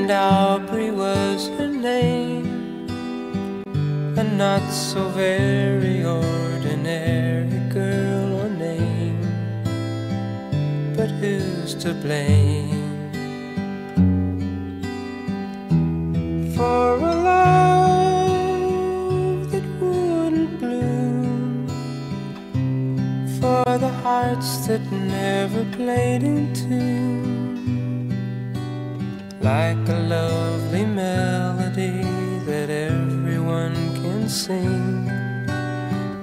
And Aubrey was her name, a not so very ordinary girl or name. But who's to blame for a love that wouldn't bloom? For the hearts that never played in tune like a lovely melody that everyone can sing.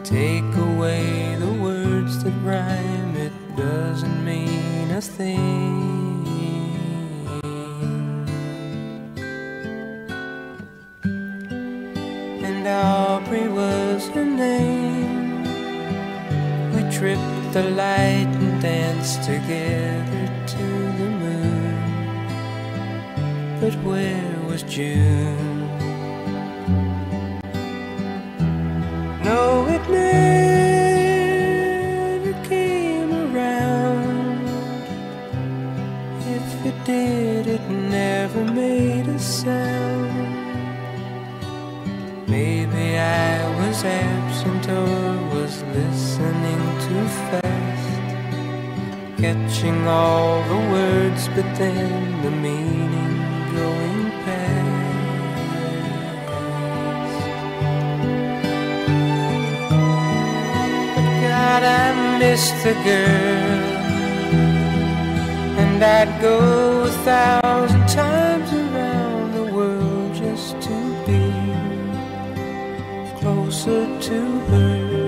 Take away the words that rhyme, it doesn't mean a thing. And Aubrey was her name. We tripped the light and danced together to the. But where was June? No, it never came around. If it did, it never made a sound. Maybe I was absent or was listening too fast, catching all the words, but then the meaning going past. But God, I miss the girl, and I'd go a thousand times around the world just to be closer to her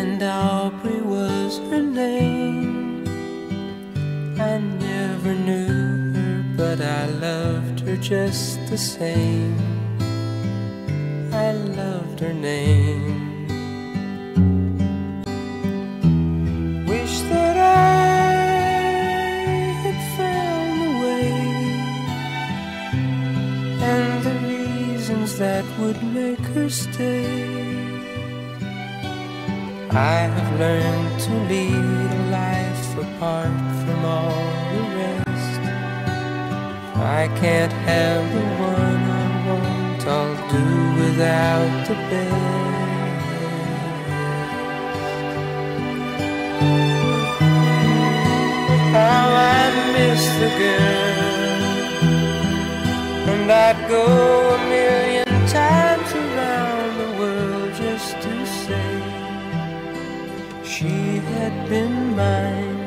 And Aubrey was her name. I never knew her, but I loved her just the same. I loved her name. Wish that I had found the way and the reasons that would make her stay. I have learned to lead a life apart from all the rest. I can't have the one I want, I'll do without the best. How I miss the girl, and I'd go a million she had been mine.